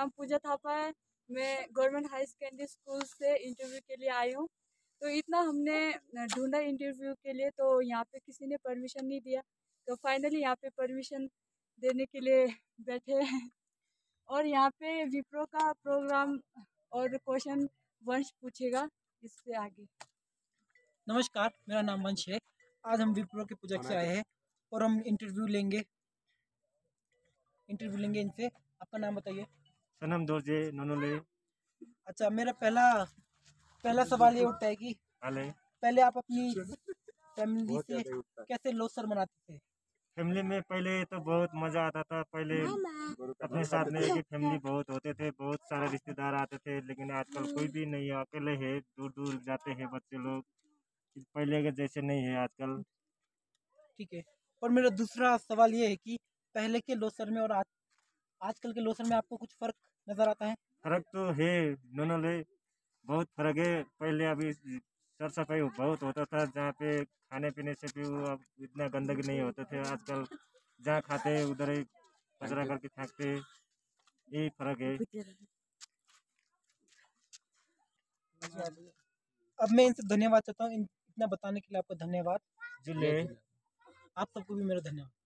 नाम पूजा थापा है। मैं गवर्नमेंट हाई सेकेंडरी स्कूल से इंटरव्यू के लिए आई हूँ। तो इतना हमने ढूंढा इंटरव्यू के लिए तो यहाँ पे किसी ने परमिशन नहीं दिया। तो फाइनली यहाँ पे परमिशन देने के लिए बैठे हैं। और यहाँ पे विप्रो का प्रोग्राम और क्वेश्चन वंश पूछेगा इससे आगे। नमस्कार मेरा नाम वंश है। आज हम विप्रो के प्रोजेक्ट से आए हैं और हम इंटरव्यू लेंगे। इंटरव्यू लेंगे इनसे। आपका नाम बताइए। सनम दोजे नोनोले अच्छा मेरा पहला पहला सवाल ये उठता है कि पहले आप अपनी फैमिली से कैसे लोसर मनाते थे? फैमिली में पहले तो बहुत मज़ा आता था। पहले अपने साथ में एक फैमिली बहुत होते थे बहुत सारे रिश्तेदार आते थे लेकिन आजकल कोई भी नहीं है अकेले है दूर दूर जाते हैं बच्चे लोग। पहले के जैसे नहीं है आजकल। ठीक है। और मेरा दूसरा सवाल ये है कि पहले के लोसर में और आज आजकल के लोसर में आपको कुछ फ़र्क नज़र आता है? फ़र्क तो है दोनों ले बहुत फ़र्क है। पहले अभी सर सफ़ाई बहुत होता था जहाँ पे खाने पीने से भी वो अब इतना गंदगी नहीं होते थे। आजकल जहाँ खाते हैं उधर ही कचरा करके फेंकते हैं यही फ़र्क है। अब मैं इनसे धन्यवाद चाहता हूँ। इतना बताने के लिए आपका धन्यवाद। ज़िले आप सबको भी मेरा धन्यवाद।